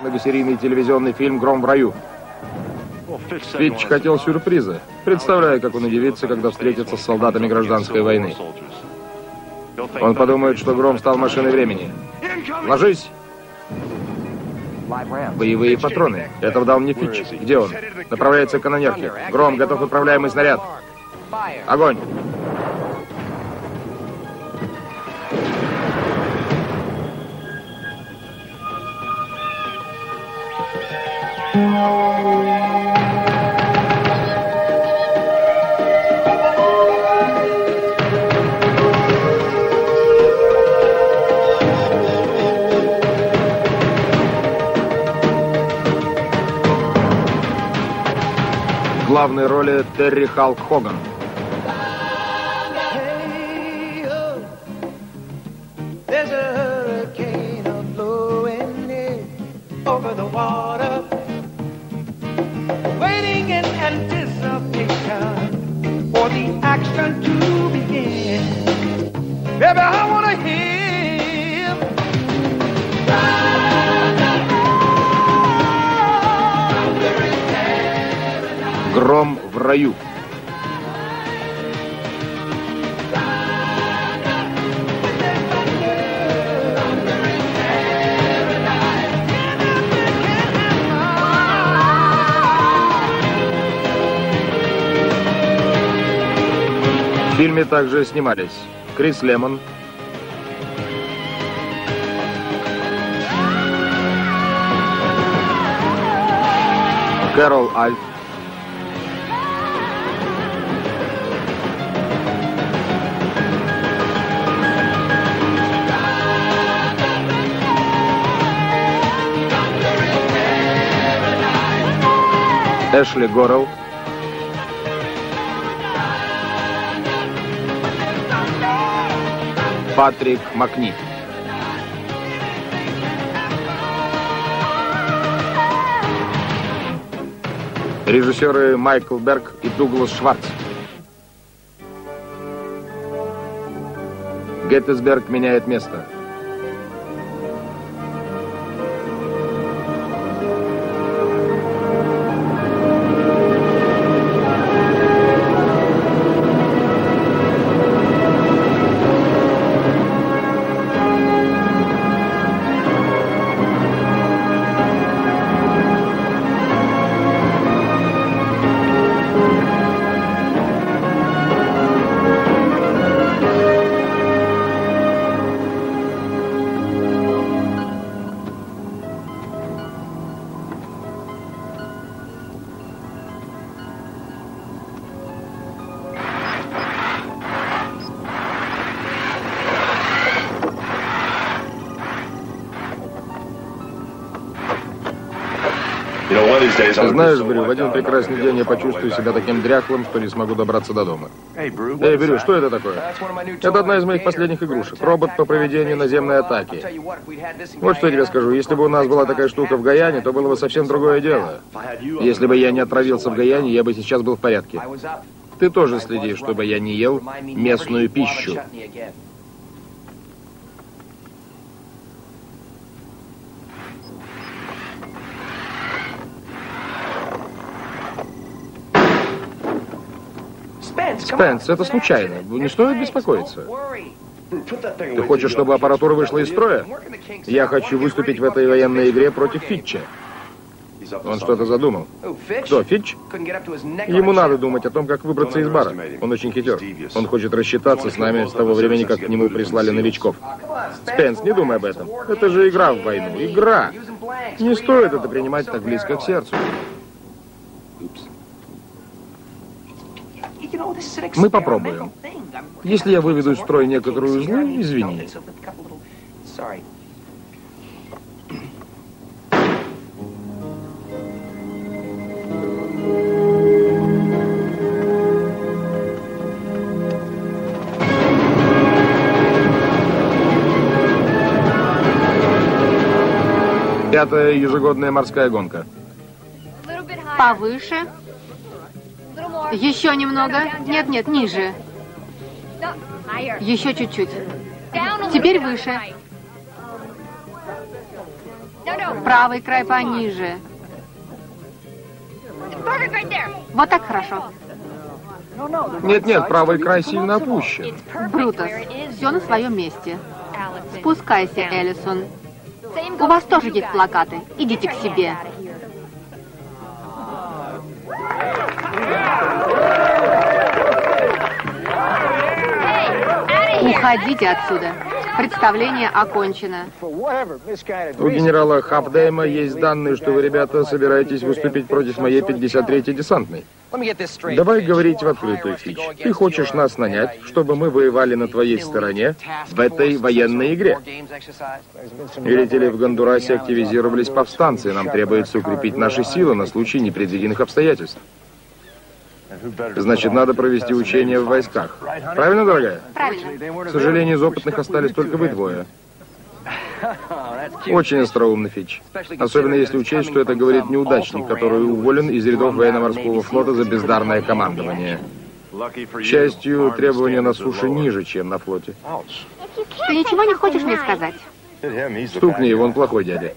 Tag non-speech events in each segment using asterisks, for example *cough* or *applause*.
многосерийный телевизионный фильм «Гром в раю». Фитч хотел сюрприза. Представляю, как он удивится, когда встретится с солдатами гражданской войны. Он подумает, что Гром стал машиной времени. Ложись! Боевые патроны. Это дал мне Фитч. Где он? Направляется к канонерке. Гром, готов управляемый снаряд. Огонь! Терри Халк Хоган. Гром в раю. В фильме также снимались Крис Лемон, Кэрол Альф, Эшли Горрелл, Патрик Макни. Режиссеры Майкл Берг и Дуглас Шварц. Геттисберг меняет место. Знаешь, Брю, в один прекрасный день я почувствую себя таким дряхлым, что не смогу добраться до дома. Эй, Брю, что это такое? Это одна из моих последних игрушек. Робот по проведению наземной атаки. Вот что я тебе скажу. Если бы у нас была такая штука в Гаяне, то было бы совсем другое дело. Если бы я не отравился в Гаяне, я бы сейчас был в порядке. Ты тоже следи, чтобы я не ел местную пищу. Спенс, это случайно. Не стоит беспокоиться. Ты хочешь, чтобы аппаратура вышла из строя? Я хочу выступить в этой военной игре против Фитча. Он что-то задумал. Кто, Фитч? Ему надо думать о том, как выбраться из бара. Он очень хитер. Он хочет рассчитаться с нами с того времени, как к нему прислали новичков. Спенс, не думай об этом. Это же игра в войну. Игра. Не стоит это принимать так близко к сердцу. Мы попробуем. Если я выведу из строя некоторую узлы, извини. Пятая ежегодная морская гонка. Повыше. Еще немного. Нет, нет, ниже. Еще чуть-чуть. Теперь выше. Правый край пониже. Вот так хорошо. Нет-нет, правый край сильно опущен. Брутус, все на своем месте. Спускайся, Эллисон. У вас тоже есть плакаты. Идите к себе. Уходите отсюда. Представление окончено. У генерала Хафдейма есть данные, что вы, ребята, собираетесь выступить против моей 53-й десантной. Давай говорить в открытую, Фич. Ты хочешь нас нанять, чтобы мы воевали на твоей стороне в этой военной игре? Видите ли, в Гондурасе активизировались повстанцы, нам требуется укрепить наши силы на случай непредвиденных обстоятельств. Значит, надо провести учения в войсках. Правильно, дорогая? Правильно. К сожалению, из опытных остались только вы двое. Очень остроумный Фич. Особенно если учесть, что это говорит неудачник, который уволен из рядов военно-морского флота за бездарное командование. К счастью, требования на суше ниже, чем на флоте. Ты ничего не хочешь мне сказать? Стукни его, он плохой дядя.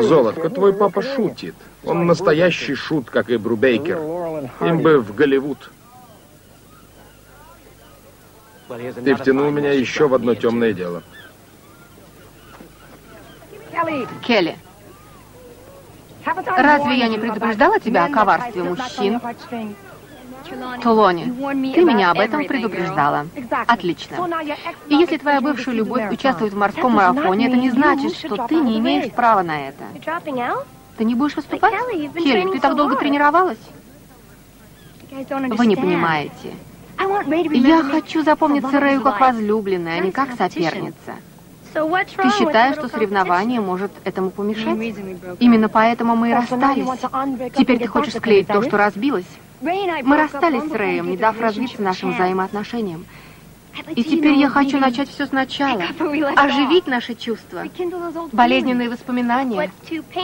Золотко, твой папа шутит. Он настоящий шут, как и Брубейкер. Им бы в Голливуд. Ты втянул меня еще в одно темное дело. Келли, разве я не предупреждала тебя о коварстве мужчин? Тулони, ты меня об этом предупреждала. Отлично. И если твоя бывшая любовь участвует в морском марафоне, это не значит, что ты не имеешь права на это. Ты не будешь выступать? Келли, ты так долго тренировалась? Вы не понимаете. Я хочу запомниться Рэю как возлюбленная, а не как соперница. Ты считаешь, что соревнование может этому помешать? Именно поэтому мы и расстались. Теперь ты хочешь склеить то, что разбилось. Мы расстались с Рэем, не дав развиться нашим взаимоотношениям. И теперь я хочу начать все сначала. Оживить наши чувства. Болезненные воспоминания.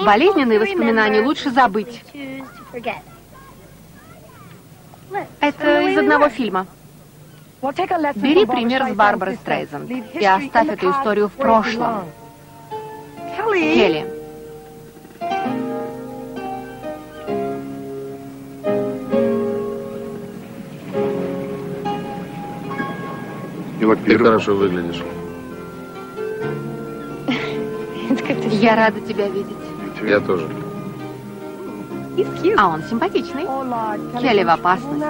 Болезненные воспоминания лучше забыть. Это из одного фильма. Бери пример с Барбарой Стрейзанд и оставь эту историю в прошлом. Келли. Ты хорошо выглядишь. *laughs* Я рада тебя видеть. Я тоже. А он симпатичный. Келли в опасности.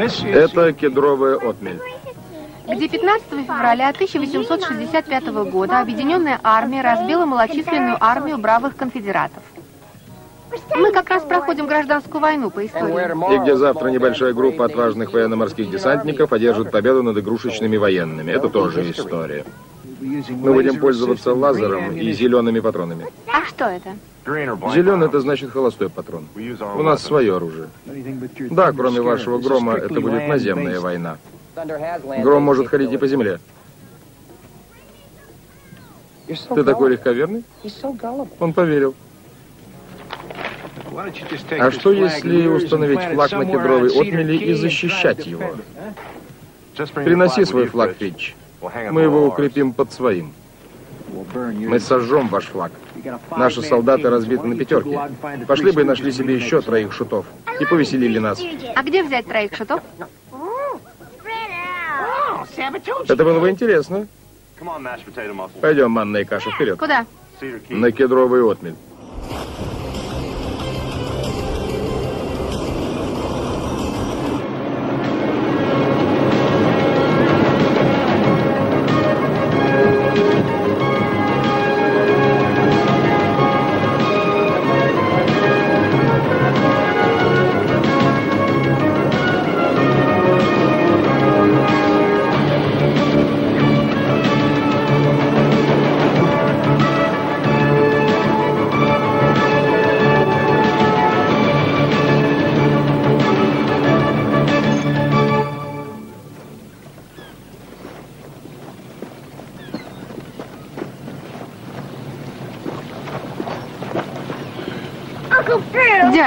Это кедровая отмель. где 15 февраля 1865 года Объединенная армия разбила малочисленную армию бравых конфедератов. Мы как раз проходим гражданскую войну по истории. И где завтра небольшая группа отважных военно-морских десантников одержит победу над игрушечными военными. Это тоже история. Мы будем пользоваться лазером и зелеными патронами. А что это? Зеленый это значит холостой патрон. У нас свое оружие. Да, кроме вашего грома, это будет наземная война. Гром может ходить и по земле. Ты такой легковерный? Он поверил. А что если установить флаг на кедровой отмели и защищать его? Приноси свой флаг, Фитч. Мы его укрепим под своим. Мы сожжем ваш флаг. Наши солдаты разбиты на пятерки. Пошли бы и нашли себе еще троих шутов. И повеселили нас. А где взять троих шутов? Это было бы интересно. Пойдем, манная каша, вперед. Куда? На кедровый отмель.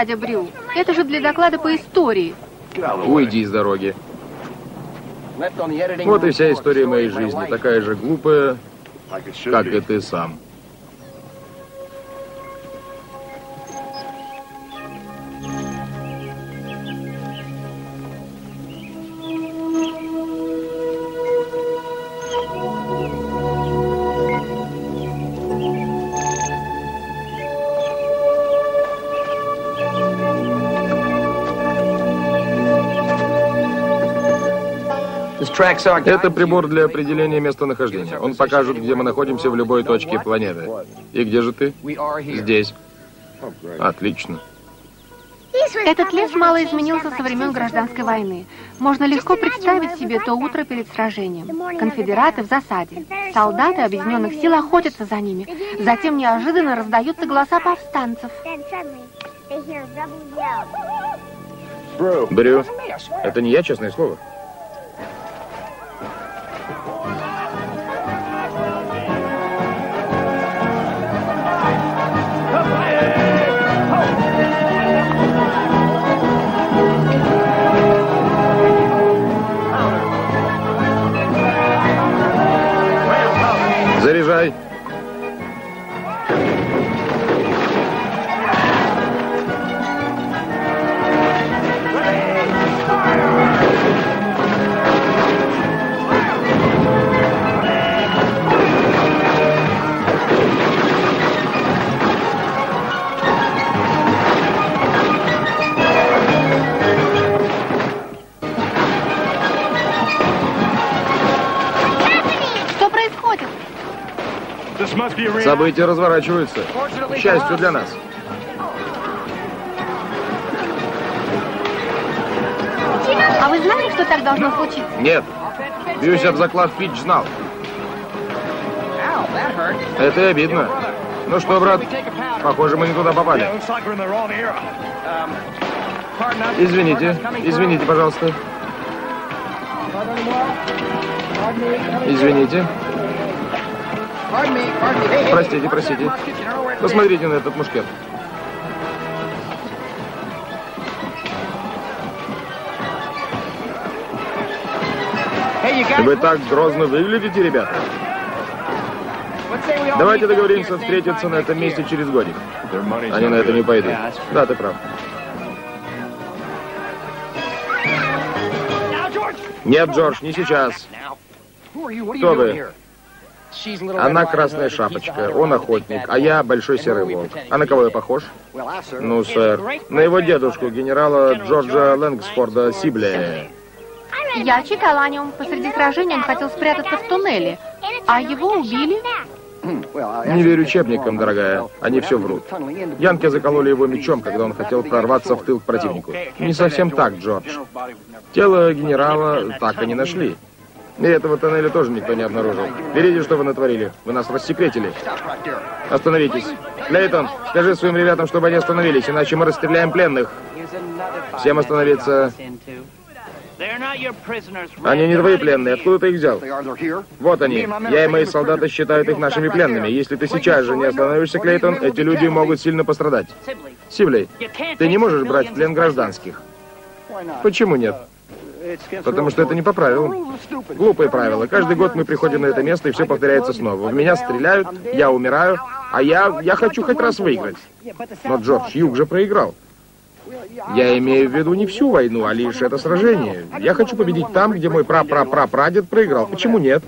Дядя Брю, это же для доклада по истории. Уйди из дороги. Вот и вся история моей жизни, такая же глупая, как и ты сам. Это прибор для определения местонахождения. Он покажет, где мы находимся в любой точке планеты. И где же ты? Здесь. Отлично. Этот лес мало изменился со времен гражданской войны. Можно легко представить себе то утро перед сражением. Конфедераты в засаде. Солдаты объединенных сил охотятся за ними. Затем неожиданно раздаются голоса повстанцев. Брю, это не я, честное слово. События разворачиваются. К счастью для нас. А вы знали, что так должно случиться? Нет. Бьюсь об заклад, Фитч знал. Это и обидно. Ну что, брат, похоже, мы не туда попали. Извините, извините, пожалуйста. Извините. Простите, простите. Посмотрите на этот мушкет. Вы так грозно выглядите, ребята. Давайте договоримся встретиться на этом месте через годик. Они на это не пойдут. Да, ты прав. Нет, Джордж, не сейчас. Кто вы? Она красная шапочка, он охотник, а я большой серый волк. А на кого я похож? Ну, сэр, на его дедушку, генерала Джорджа Лэнгсфорда Сибля. Я читала о нем. Посреди сражения он хотел спрятаться в туннеле, а его убили. Не верю учебникам, дорогая. Они все врут. Янки закололи его мечом, когда он хотел прорваться в тыл к противнику. Не совсем так, Джордж. Тело генерала так и не нашли. И этого тоннеля тоже никто не обнаружил. Берите, что вы натворили. Вы нас рассекретили. Остановитесь. Клейтон, скажи своим ребятам, чтобы они остановились, иначе мы расстреляем пленных. Всем остановиться. Они не твои пленные. Откуда ты их взял? Вот они. Я и мои солдаты считают их нашими пленными. Если ты сейчас же не остановишься, Клейтон, эти люди могут сильно пострадать. Сиблей, ты не можешь брать в плен гражданских. Почему нет? Потому что это не по правилам. Глупые правила. Каждый год мы приходим на это место, и все повторяется снова. В меня стреляют, я умираю, а я, я хочу хоть раз выиграть. Но Джордж Юг же проиграл. Я имею в виду не всю войну, а лишь это сражение. Я хочу победить там, где мой пра-пра-пра-прадед проиграл. Почему нет?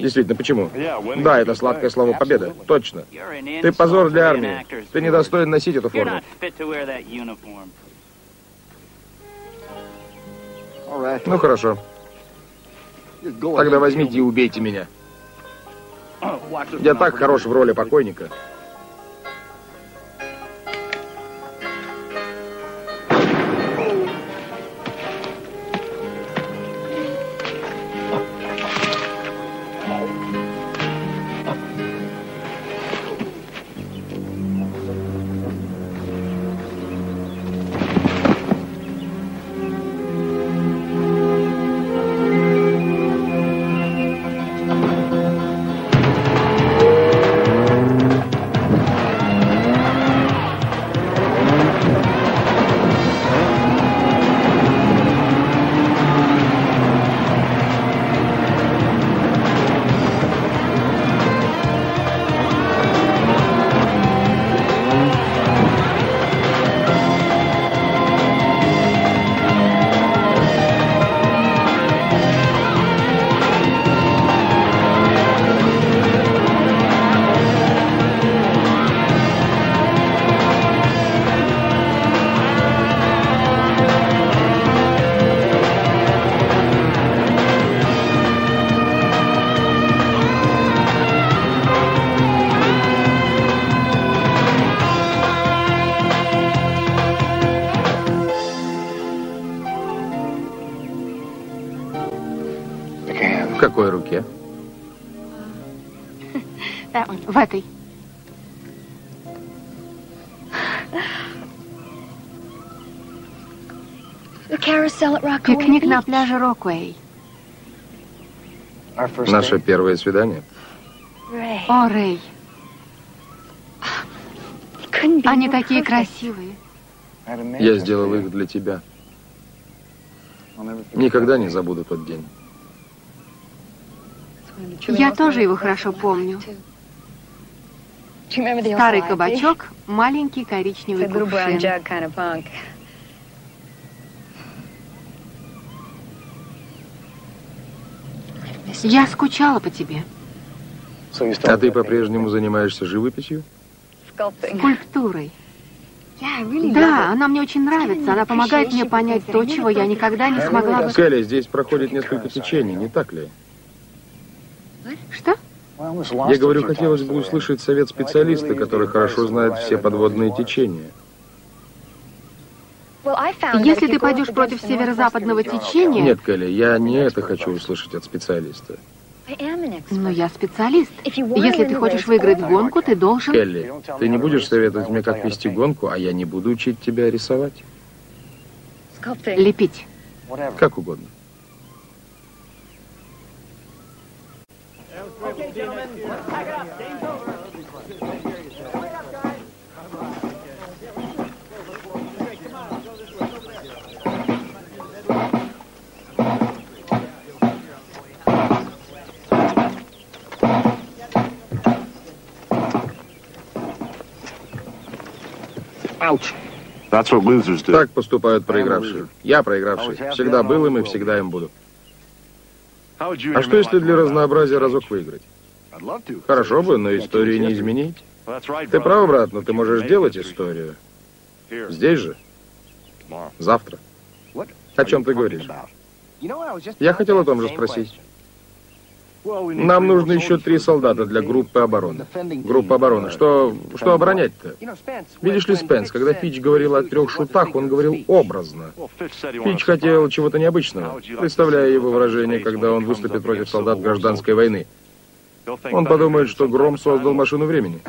Действительно, почему? Да, это сладкое слово победа. Точно. Ты позор для армии. Ты недостоин носить эту форму. Ну хорошо. Тогда возьмите и убейте меня. Я так хорош в роли покойника. В этой. Пикник на пляже Роквей. Наше первое свидание. О, Рэй. Они такие красивые. Я сделал их для тебя. Никогда не забуду тот день. Я тоже его хорошо помню. Старый кабачок, маленький коричневый кувшин. Я скучала по тебе. А ты по-прежнему занимаешься живописью? Скульптурой. Да, она мне очень нравится. Она помогает мне понять то, чего я никогда не смогла бы... Келли, здесь проходит несколько течений, не так ли? Что? Я говорю, хотелось бы услышать совет специалиста, который хорошо знает все подводные течения. Если ты пойдешь против северо-западного течения... Нет, Келли, я не это хочу услышать от специалиста. Но я специалист. Если ты хочешь выиграть гонку, ты должен... Келли, ты не будешь советовать мне, как вести гонку, а я не буду учить тебя рисовать. Лепить. Как угодно. Так поступают проигравшие. Я проигравший. Всегда был им и всегда им буду. А что, если для разнообразия разок выиграть? Хорошо бы, но историю не изменить. Ты прав, брат, но ты можешь делать историю. Здесь же. Завтра. О чем ты говоришь? Я хотел о том же спросить. Нам нужно еще три солдата для группы обороны. Группа обороны. Что, что оборонять-то? Видишь ли, Спенс, когда Фич говорил о трех шутах, он говорил образно. Фич хотел чего-то необычного, представляя его выражение, когда он выступит против солдат гражданской войны. Он подумает, что Гром создал машину времени.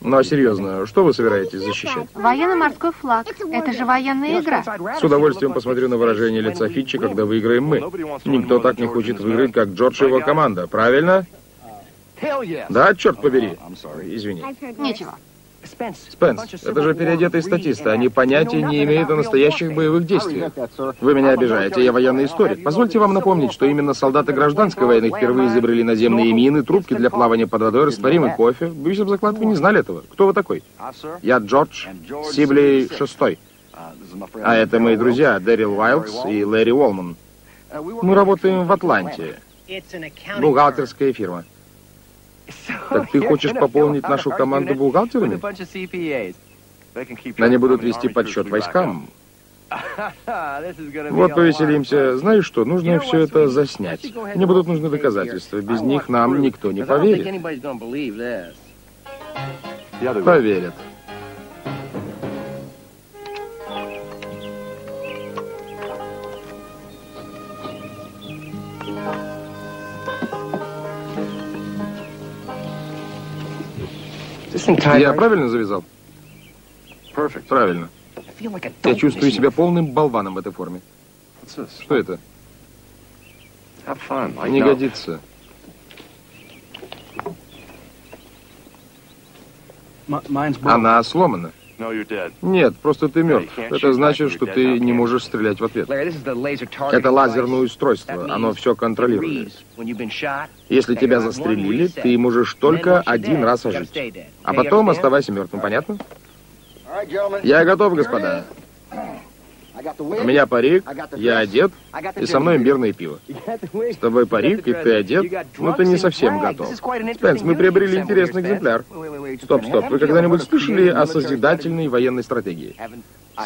Ну а серьезно, что вы собираетесь защищать? Военно-морской флаг. Это же военная игра. С удовольствием посмотрю на выражение лица Фитча, когда выиграем мы. Никто так не хочет выиграть, как Джордж и его команда, правильно? Да, черт побери. Извини. Нечего. Спенс, это же переодетые статисты. Они понятия не имеют о настоящих боевых действиях. Вы меня обижаете, я военный историк. Позвольте вам напомнить, что именно солдаты гражданской войны впервые изобрели наземные мины, трубки для плавания под водой, растворимый кофе. Боюсь об заклад, вы не знали этого. Кто вы такой? Я Джордж Сиблей шестой. А это мои друзья Дэрил Уайлдс и Лэри Уолман. Мы работаем в Атланте. Бухгалтерская фирма. Так ты хочешь пополнить нашу команду бухгалтерами? Они будут вести подсчет войскам. Вот *laughs* повеселимся. Знаешь что, нужно все это заснять. Мне будут нужны доказательства. Без них нам никто не поверит. Поверят. Я правильно завязал? Правильно. Я чувствую себя полным болваном в этой форме. Что это? Не годится. Она сломана. Нет, просто ты мертв. Это значит, что ты не можешь стрелять в ответ. Это лазерное устройство. Оно все контролирует. Если тебя застрелили, ты можешь только один раз ожить. А потом оставайся мертвым. Понятно? Я готов, господа. У меня парик, я одет, и со мной имбирное пиво. С тобой парик, и ты одет, но ты не совсем готов. Спенс, мы приобрели интересный экземпляр. Стоп, стоп, вы когда-нибудь слышали о созидательной военной стратегии?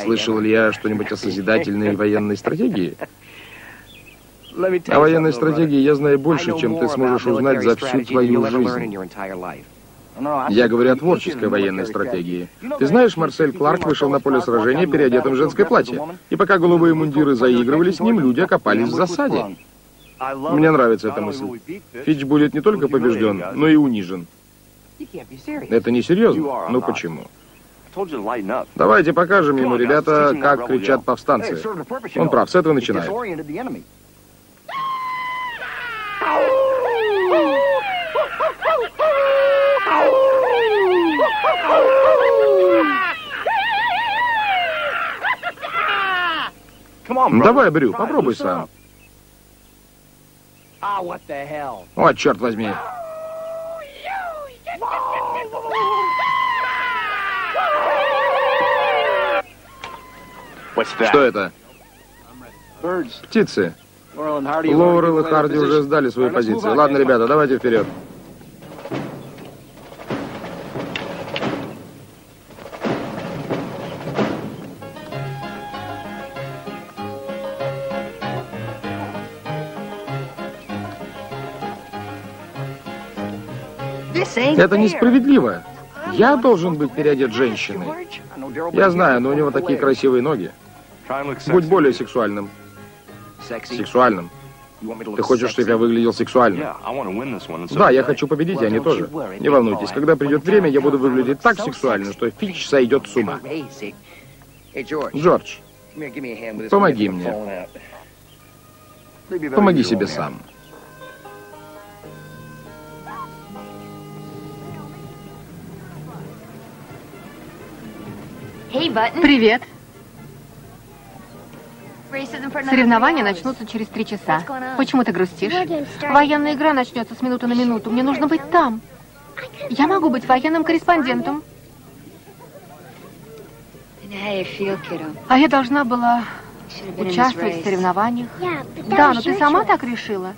Слышал ли я что-нибудь о созидательной военной стратегии? О военной стратегии я знаю больше, чем ты сможешь узнать за всю твою жизнь. Я говорю о творческой военной стратегии. Ты знаешь, Марсель Кларк вышел на поле сражения переодетым в женское платье. И пока голубые мундиры заигрывали с ним, люди окопались в засаде. Мне нравится эта мысль. Фич будет не только побежден, но и унижен. Это не серьезно? Ну почему? Давайте покажем ему, ребята, как кричат повстанцы. Он прав, с этого начинает. Давай, Брю, попробуй сам. О, черт возьми. Что это? Птицы. Лоурел и Харди уже сдали свои позиции. Ладно, ребята, давайте вперед. Это несправедливо. Я должен быть переодет женщиной. Я знаю, но у него такие красивые ноги. Будь более сексуальным. Сексуальным. Ты хочешь, чтобы я выглядел сексуально? Да, я хочу победить, и они тоже. Не волнуйтесь, когда придет время, я буду выглядеть так сексуально, что Фич сойдет с ума. Джордж, помоги мне. Помоги себе сам. Привет. Соревнования начнутся через три часа. Почему ты грустишь? Военная игра начнется с минуты на минуту. Мне нужно быть там. Я могу быть военным корреспондентом. А я должна была участвовать в соревнованиях. Да, но ты сама так решила.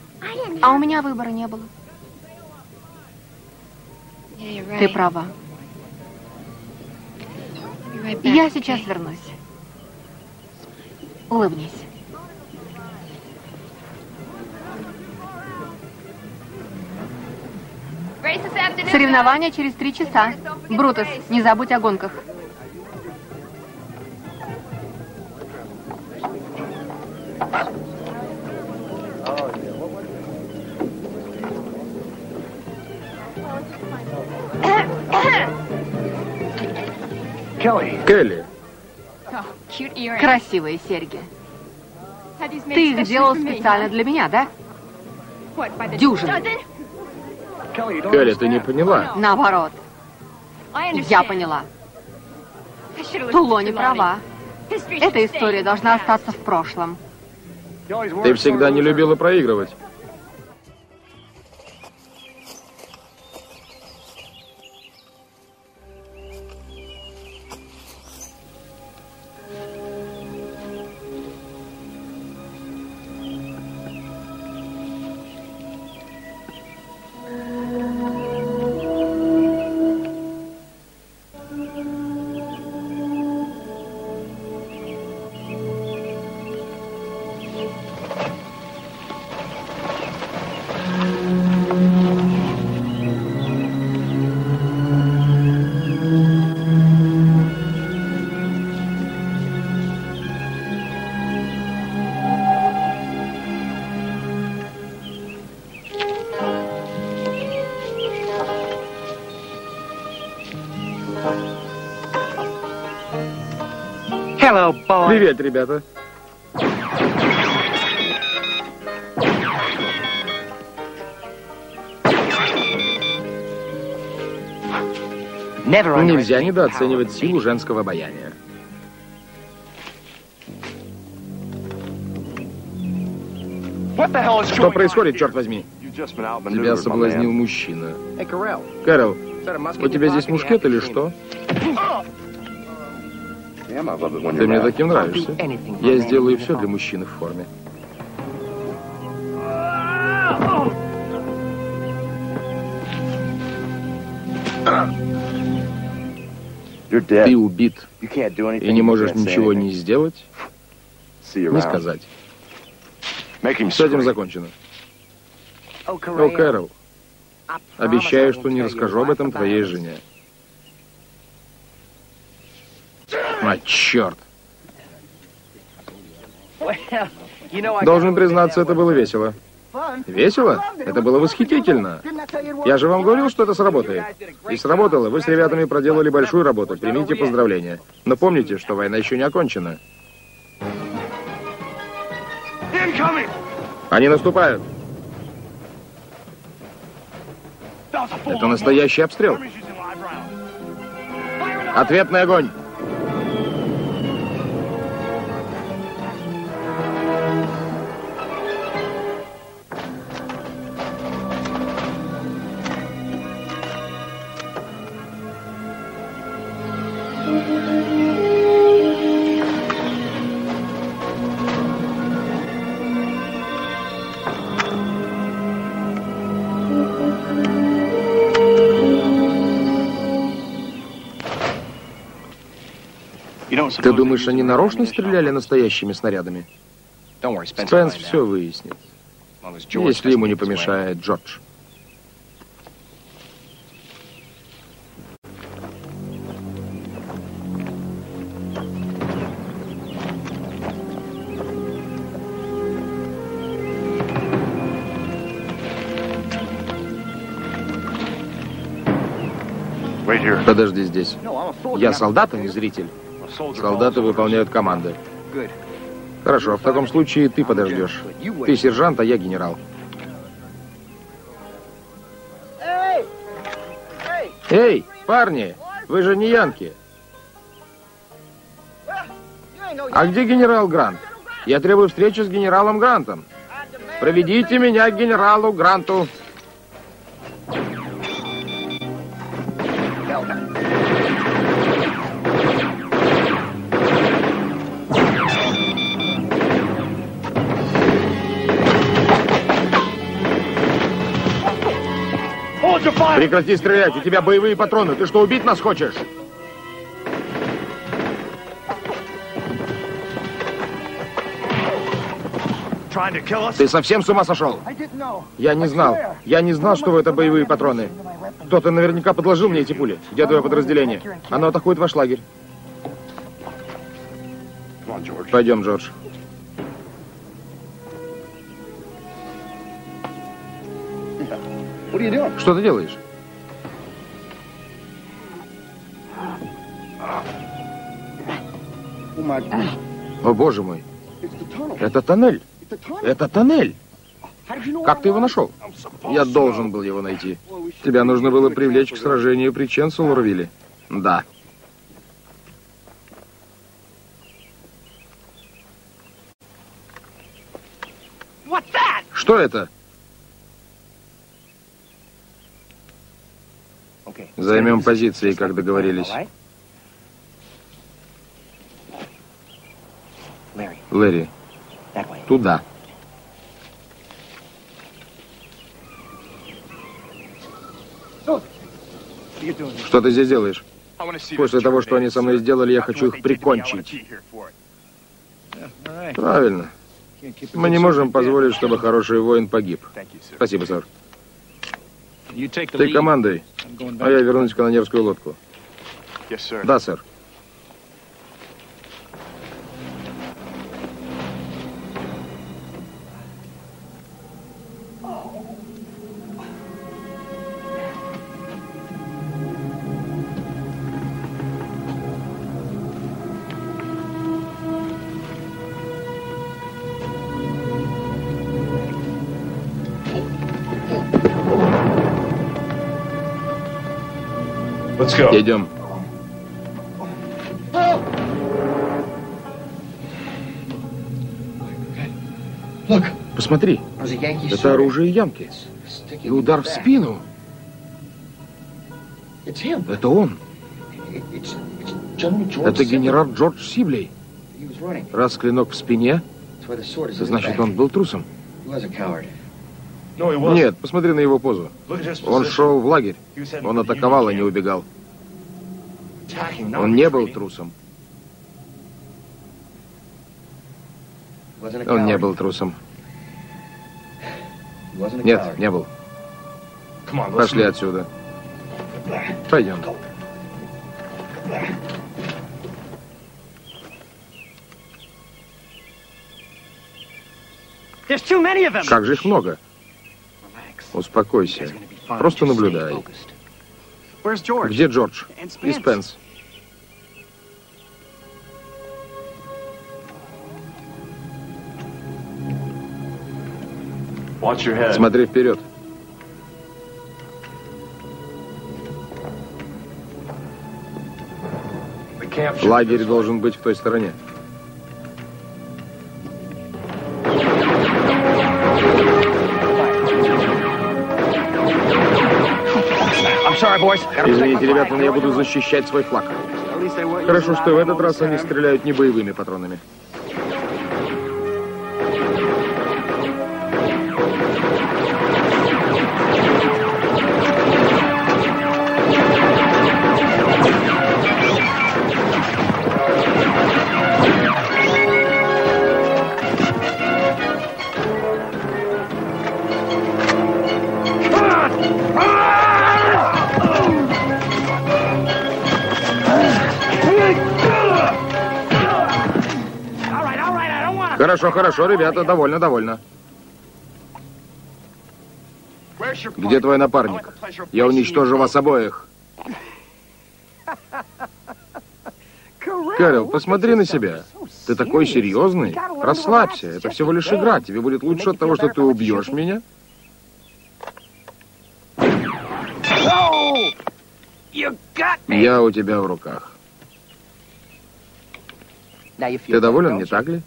А у меня выбора не было. Ты права. Я сейчас вернусь. Улыбнись. Соревнования через три часа. Брутус, не забудь о гонках. Келли, Красивые серьги. Ты их делал специально для меня, да? Дюжина. Келли, ты не поняла? Наоборот. Я поняла. Туло не права. Эта история должна остаться в прошлом. Ты всегда не любила проигрывать. Привет, ребята. Нельзя недооценивать силу женского обаяния. Что происходит, черт возьми? Тебя соблазнил мужчина. Кэрол, у тебя здесь мушкет или что? Ты мне таким нравишься. Я сделаю все для мужчины в форме. Ты убит. И не можешь ничего не сделать, не сказать. С этим закончено. О, Кэрол, обещаю, что не расскажу об этом твоей жене. А, черт. Должен признаться, это было весело. Весело? Это было восхитительно. Я же вам говорил, что это сработает. И сработало. Вы с ребятами проделали большую работу. Примите поздравления. Но помните, что война еще не окончена. Они наступают. Это настоящий обстрел. Ответный огонь. Ты думаешь, они нарочно стреляли настоящими снарядами? Спенс все выяснит. Если ему не помешает Джордж. Подожди здесь. Я солдат, а не зритель. Солдаты выполняют команды. Хорошо, в таком случае ты подождешь. Ты сержант, а я генерал. Эй, парни, вы же не янки. А где генерал Грант? Я требую встречи с генералом Грантом. Проведите меня к генералу Гранту. Прекрати стрелять, у тебя боевые патроны. Ты что, убить нас хочешь? Ты совсем с ума сошел? Я не знал. Я не знал, что это боевые патроны. Кто-то наверняка подложил мне эти пули. Где твое подразделение? Оно атакует ваш лагерь. Пойдем, Джордж. Что ты делаешь? О, боже мой. Это тоннель. Это тоннель. Как ты его нашел? Я должен был его найти. Тебя нужно было привлечь к сражению при Ченселорвилле. Да. Что это? Займем позиции, как договорились. Лэри, туда. Что ты здесь делаешь? После того, что они со мной сделали, я хочу их прикончить. Правильно. Мы не можем позволить, чтобы хороший воин погиб. Спасибо, сэр. Ты командой, а я вернусь в канонерскую лодку. Да, сэр. Идем. Посмотри, это оружие Янки. И удар в спину. Это он. Это генерал Джордж Сиблей. Раз клинок в спине, значит, он был трусом. Нет, посмотри на его позу. Он шел в лагерь. Он атаковал, а не убегал. Он не был трусом. Он не был трусом. Нет, не был. Пошли отсюда. Пойдем. Как же их много? Успокойся. Просто наблюдай. Где Джордж? И Спенс? Смотри вперед. Лагерь должен быть в той стороне. Извините, ребята, но я буду защищать свой флаг. Хорошо, что в этот раз они стреляют не боевыми патронами. Хорошо, хорошо, ребята, довольно, довольно. Где твой напарник? Я уничтожу вас обоих. Кэрол, посмотри на себя. Ты такой серьезный. Расслабься, это всего лишь игра. Тебе будет лучше от того, что ты убьешь меня. Я у тебя в руках. Ты доволен, не так ли?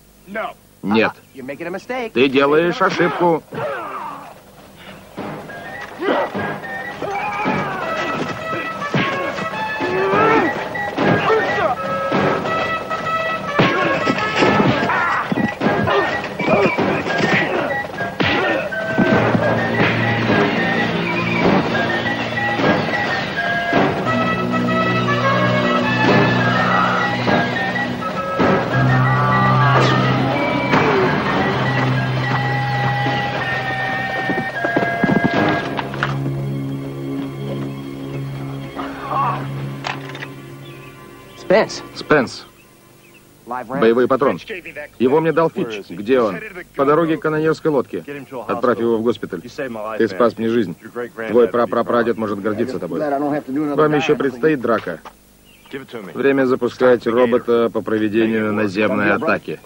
Нет. Ты делаешь ошибку. *laughs* Спенс. Боевой патрон. Его мне дал Фич. Где он? По дороге к канонерской лодке. Отправь его в госпиталь. Ты спас мне жизнь. Твой прапрапрадед может гордиться тобой. Вам еще предстоит драка. Время запускать робота по проведению наземной атаки.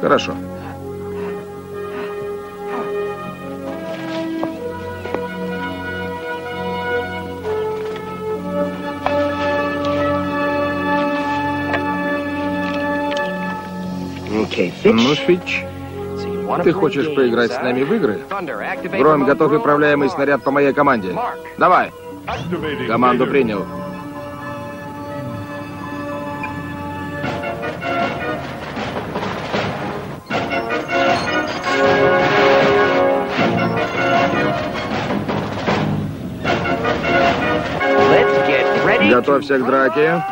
Хорошо. Ну, ты хочешь поиграть с нами в игры? Гром, готов управляемый снаряд по моей команде. Давай. Команду принял. Готовься к драке.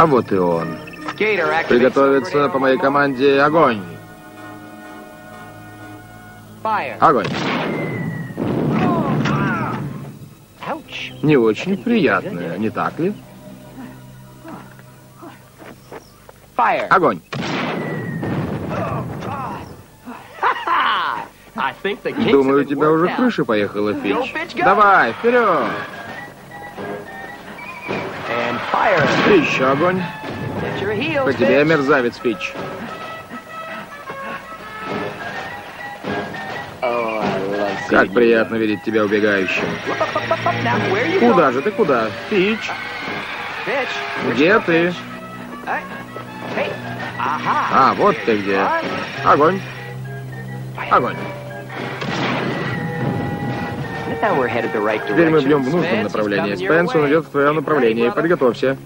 А вот и он. Приготовиться по моей команде огонь. Огонь. Не очень приятно, не так ли? Огонь. Думаю, у тебя уже крыша поехала, Фич. Давай, вперед! Еще огонь. По тебе, мерзавец, Фич. Как приятно видеть тебя убегающим. Куда же ты, куда? Фич? Где ты? А, вот ты где. Огонь. Огонь. Теперь мы бьем в нужном направлении. Спенс, он идет в твоем направлении. Подготовься.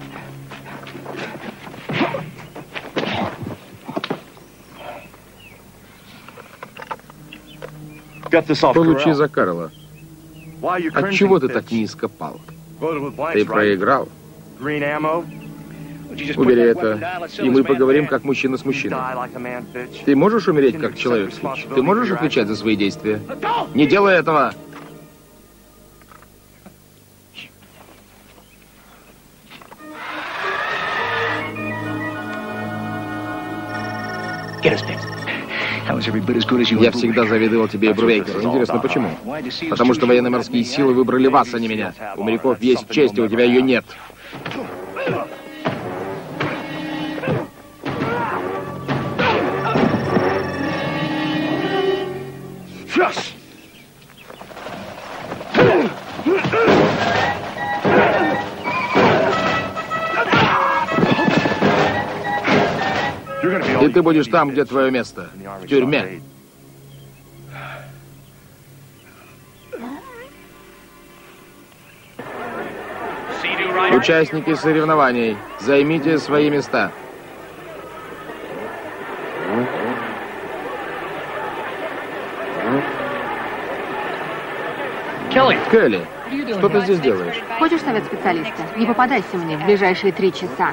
Получи за Карла. Отчего ты так низко пал? Ты проиграл. Убери это, и мы поговорим как мужчина с мужчиной. Ты можешь умереть как человек, Фич? Ты можешь отвечать за свои действия? Не делай этого! Я всегда завидовал тебе, Брувейкер. Интересно, почему? Потому что военно-морские силы выбрали вас, а не меня. У моряков есть честь, а у тебя ее нет. И ты будешь там, где твое место. В тюрьме. Участники соревнований, займите свои места. Келли, что ты здесь делаешь? Хочешь совет специалиста? Не попадайся мне в ближайшие три часа.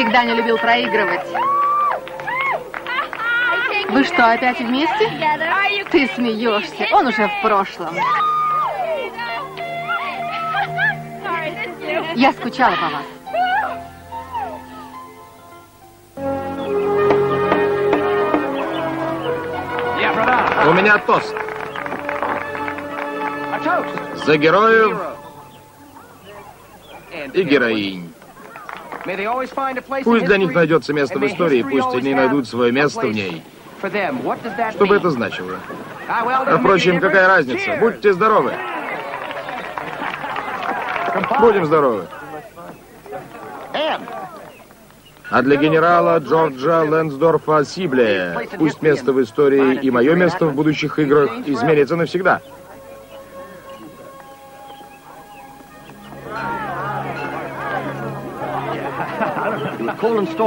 Всегда не любил проигрывать. Вы что, опять вместе? Ты смеешься. Он уже в прошлом. Я скучала по вас. У меня тост. За героев и героинь. Пусть для них найдется место в истории, пусть они найдут свое место в ней. Что бы это значило? А, впрочем, какая разница? Будьте здоровы. Будем здоровы. А для генерала Джорджа Лэнсдорфа Сибле пусть место в истории и мое место в будущих играх изменится навсегда.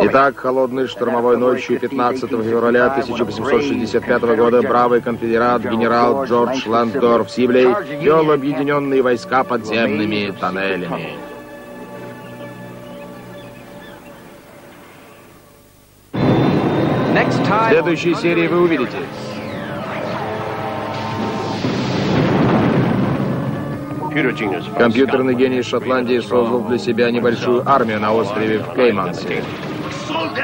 Итак, холодной штормовой ночью 15 февраля 1865 года бравый конфедерат генерал Джордж Ландорф Сиблей вел объединенные войска подземными тоннелями. В следующей серии вы увидите Компьютерный гений Шотландии создал для себя небольшую армию на острове в Кеймансе.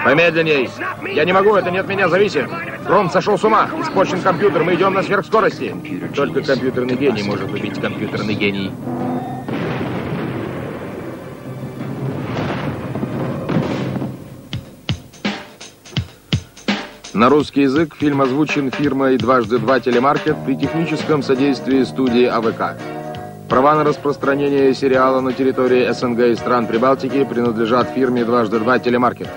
Помедленней. Я не могу, это не от меня зависит. Кром сошел с ума. Испорчен компьютер, мы идем на сверхскорости. Только компьютерный гений может убить компьютерный гений. На русский язык фильм озвучен фирмой «Дважды два телемаркет» при техническом содействии студии АВК. Права на распространение сериала на территории СНГ и стран Прибалтики принадлежат фирме «Дважды два телемаркет».